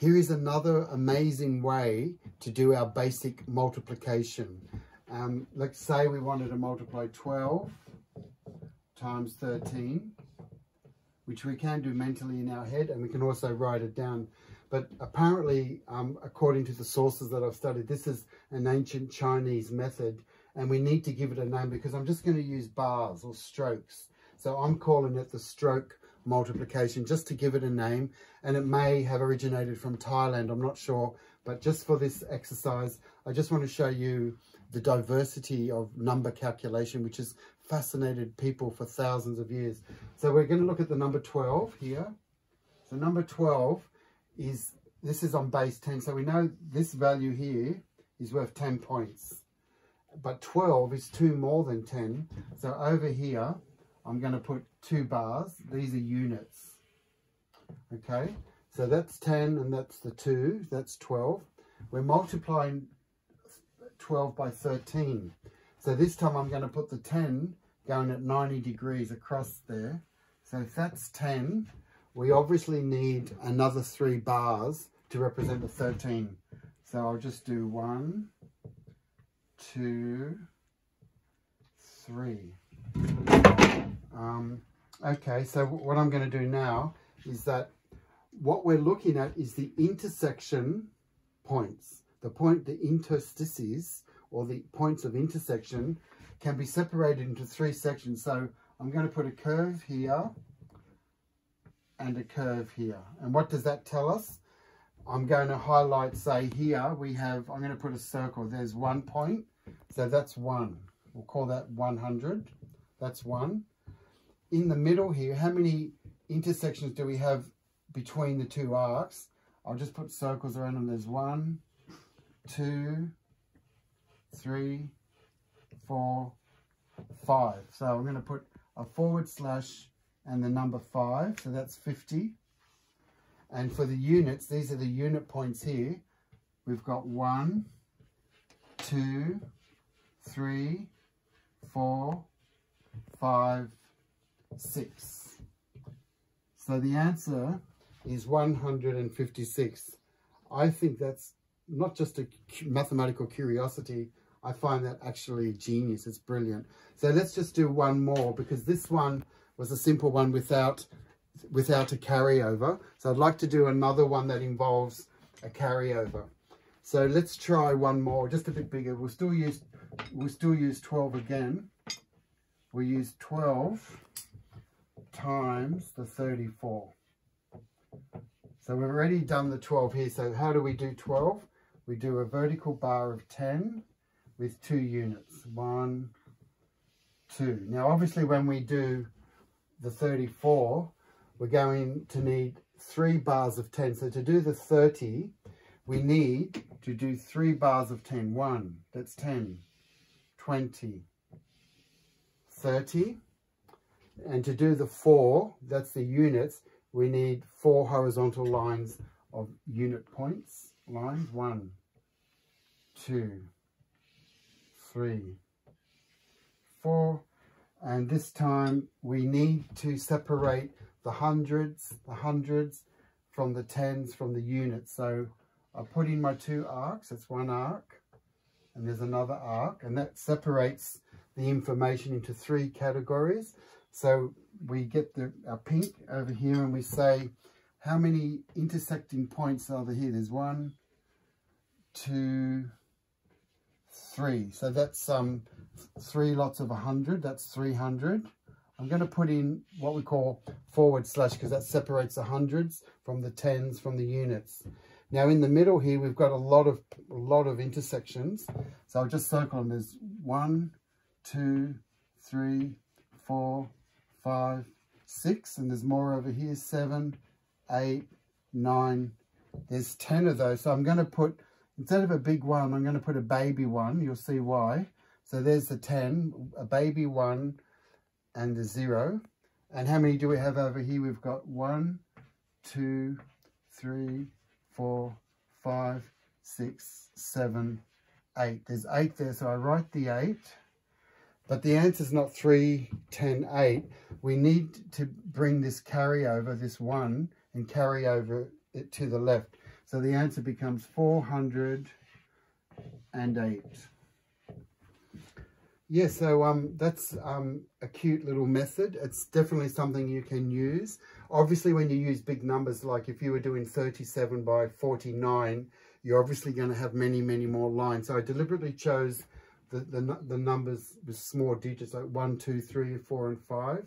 Here is another amazing way to do our basic multiplication. Um, let's say we wanted to multiply 12 times 13, which we can do mentally in our head, and we can also write it down. But apparently, um, according to the sources that I've studied, this is an ancient Chinese method, and we need to give it a name because I'm just going to use bars or strokes. So I'm calling it the stroke multiplication just to give it a name and it may have originated from Thailand I'm not sure but just for this exercise I just want to show you the diversity of number calculation which has fascinated people for thousands of years. So we're going to look at the number 12 here. So number 12 is this is on base 10 so we know this value here is worth 10 points. But 12 is 2 more than 10 so over here I'm going to put two bars. These are units. Okay, so that's 10 and that's the 2. That's 12. We're multiplying 12 by 13. So this time I'm going to put the 10 going at 90 degrees across there. So if that's 10, we obviously need another three bars to represent the 13. So I'll just do one, two, three. Um, okay, so what I'm going to do now is that what we're looking at is the intersection points. The point, the interstices, or the points of intersection can be separated into three sections. So I'm going to put a curve here and a curve here. And what does that tell us? I'm going to highlight, say here, we have, I'm going to put a circle. There's one point, so that's one. We'll call that 100. That's one in the middle here, how many intersections do we have between the two arcs? I'll just put circles around them. There's one, two, three, four, five. So I'm going to put a forward slash and the number five. So that's 50. And for the units, these are the unit points here. We've got one, two, three, four, five, 6. So the answer is 156. I think that's not just a mathematical curiosity. I find that actually genius. It's brilliant. So let's just do one more because this one was a simple one without without a carryover. So I'd like to do another one that involves a carryover. So let's try one more, just a bit bigger. We'll still use we'll still use 12 again. We'll use 12 times the 34. So we've already done the 12 here. So how do we do 12? We do a vertical bar of 10 with two units. One, two. Now, obviously, when we do the 34, we're going to need three bars of 10. So to do the 30, we need to do three bars of 10. One, that's 10, 20, 30. And to do the four, that's the units, we need four horizontal lines of unit points. Lines, one, two, three, four. And this time we need to separate the hundreds, the hundreds from the tens, from the units. So I put in my two arcs, it's one arc, and there's another arc, and that separates the information into three categories. So we get the our pink over here and we say, how many intersecting points are there here? There's one, two, three. So that's um, three lots of 100. That's 300. I'm going to put in what we call forward slash because that separates the hundreds from the tens from the units. Now in the middle here, we've got a lot of a lot of intersections. So I'll just circle them. There's one, two, three, four, five, six, and there's more over here, seven, eight, nine. There's 10 of those. So I'm going to put, instead of a big one, I'm going to put a baby one. You'll see why. So there's the 10, a baby one, and the zero. And how many do we have over here? We've got one, two, three, four, five, six, seven, eight. There's eight there, so I write the eight. But the answer is not 3, 10, 8. We need to bring this carry over, this 1, and carry over it to the left. So the answer becomes 408. Yeah, so um, that's um, a cute little method. It's definitely something you can use. Obviously, when you use big numbers, like if you were doing 37 by 49, you're obviously going to have many, many more lines. So I deliberately chose the, the, the numbers with small digits like 1, 2, 3, 4, and 5.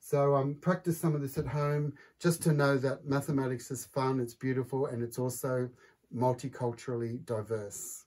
So um, practice some of this at home just to know that mathematics is fun, it's beautiful, and it's also multiculturally diverse.